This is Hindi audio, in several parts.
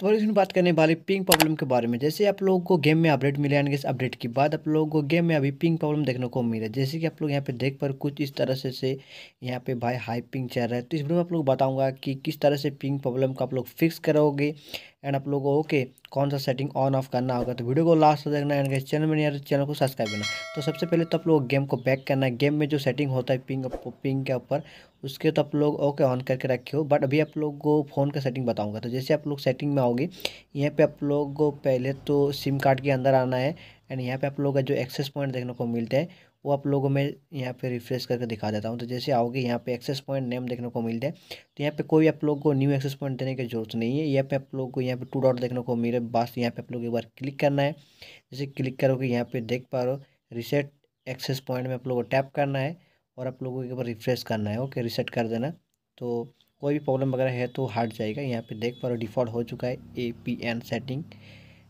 तो इसमें बात करने वाले पिंग प्रॉब्लम के बारे में। जैसे आप लोगों को गेम में अपडेट मिले, यानी इस अपडेट के बाद आप लोगों को गेम में अभी पिंग प्रॉब्लम देखने को मिला। जैसे कि आप लोग यहाँ पे देख पर कुछ इस तरह से से यहाँ पे भाई हाई पिंग चल रहा है। तो इस वीडियो में आप लोग बताऊँगा कि किस तरह से पिंग प्रॉब्लम को आप लोग फिक्स करोगे एंड आप लोगों को ओके, कौन सा सेटिंग ऑन ऑफ़ करना होगा तो वीडियो को लास्ट तक देखना है चैनल में नहीं चैनल को सब्सक्राइब करना। तो सबसे पहले तो आप लोग गेम को बैक करना है। गेम में जो सेटिंग होता है पिंग पिंग के ऊपर, उसके तो आप लोग ओके ऑन करके रखे हो। बट अभी आप लोग को फ़ोन का सेटिंग बताऊँगा। तो जैसे आप लोग सेटिंग में आओगे, यहाँ पे आप लोग को पहले तो सिम कार्ड के अंदर आना है। एंड यहाँ पे आप लोग का जो एक्सेस पॉइंट देखने को मिलता है वो आप लोगों में यहाँ पे रिफ्रेश करके दिखा देता हूँ। तो जैसे आओगे यहाँ पे एक्सेस पॉइंट नेम देखने को मिलता है। तो यहाँ पे कोई आप लोग को न्यू एक्सेस पॉइंट देने की ज़रूरत नहीं है। यहाँ पे आप लोग को यहाँ पे टू डॉट देखने को मिले। बस यहाँ पे आप लोग एक बार क्लिक करना है। जैसे क्लिक करोगे यहाँ पे देख पा रहे हो रिसेट एक्सेस पॉइंट में आप लोग को टैप करना है और आप लोगों को एक बार रिफ्रेश करना है। ओके रिसेट कर देना। तो कोई भी प्रॉब्लम वगैरह है तो हट जाएगा। यहाँ पे देख पा रहे हो डिफ़ॉल्ट हो चुका है A P N setting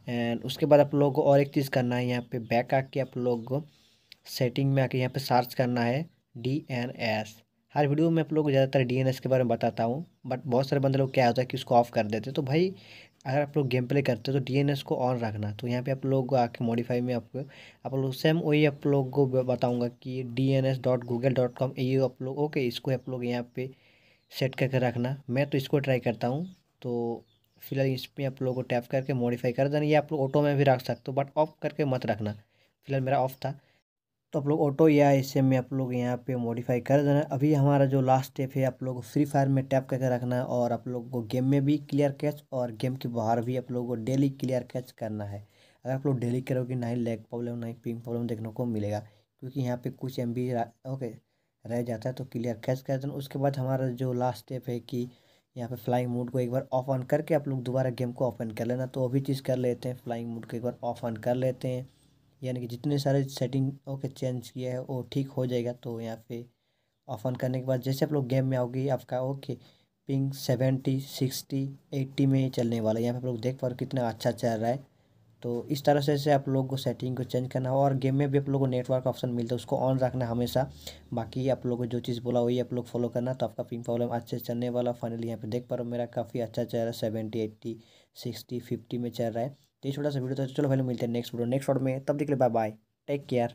and उसके बाद आप लोगों को और एक चीज़ करना है। यहाँ पे बैक आके आप लोग को सेटिंग में आके यहाँ पे सर्च करना है डी एन एस हर वीडियो में आप लोग ज़्यादातर डी एन एस के बारे में बताता हूँ बट बहुत सारे बंदे लोग क्या होता है कि उसको ऑफ़ कर देते तो भाई, अगर आप लोग गेम प्ले करते हो तो डी एन एस को ऑन रखना। तो यहाँ पे आप लोग आके मॉडिफाई में आपको, आप लोग सेम वही आप लोग को बताऊँगा कि D N S dot Google dot com ये आप लोग ओके इसको आप लोग यहाँ पे सेट करके रखना। मैं तो इसको ट्राई करता हूँ। तो फ़िलहाल इस पर आप लोग को टैप करके मॉडिफाई कर देना। या आप लोग ऑटो में भी रख सकते हो बट ऑफ़ करके मत रखना। फ़िलहाल मेरा ऑफ़ था। तो आप लोग ऑटो या ऐसे में आप लोग यहाँ पे मॉडिफाई कर देना। अभी हमारा जो लास्ट स्टेप है, आप लोग फ्री फायर में टैप करके रखना है और आप लोग को गेम में भी क्लियर कैच और गेम के बाहर भी आप लोग को डेली क्लियर कैच करना है। अगर आप लोग डेली करोगे, ना ही लेग प्रॉब्लम ना ही पिंग प्रॉब्लम देखने को मिलेगा, क्योंकि यहाँ पर कुछ एम बी ओके रह जाता है तो क्लियर कैच कर देना। उसके बाद हमारा जो लास्ट स्टेप है कि यहाँ पे फ्लाइंग मोड को एक बार ऑफ़ ऑन करके आप लोग दोबारा गेम को ओपन कर लेना। तो वो भी चीज़ कर लेते हैं फ्लाइंग मोड को एक बार ऑफ़ ऑन कर लेते हैं। यानी कि जितने सारे सेटिंग ओके चेंज किया है, वो ठीक हो जाएगा तो यहाँ पे ऑफ़ ऑन करने के बाद जैसे आप लोग गेम में आओगे, आपका okay ping seventy sixty eighty में चलने वाला है। यहाँ पे आप लोग देख पा रहे कितना अच्छा चल रहा है। तो इस तरह से आप लोग को सेटिंग को चेंज करना हो और गेम में भी आप लोग को नेटवर्क ऑप्शन मिलता है, उसको ऑन रखना हमेशा। बाकी आप लोग को जो चीज़ बोला, वही आप लोग फॉलो करना तो आपका पिंग प्रॉब्लम अच्छे से चलने वाला। फाइनली यहाँ पे देख पा रहे मेरा काफ़ी अच्छा चल रहा है सेवेंटी एट्टी सिक्सटी फिफ्टी में चल रहा है। तो ये छोटा सा वीडियो था चलो भाई मिलते हैं नेक्स्ट वीडियो नेक्स्ट वर्ड में, तब देख ले बाय बाय टेक केयर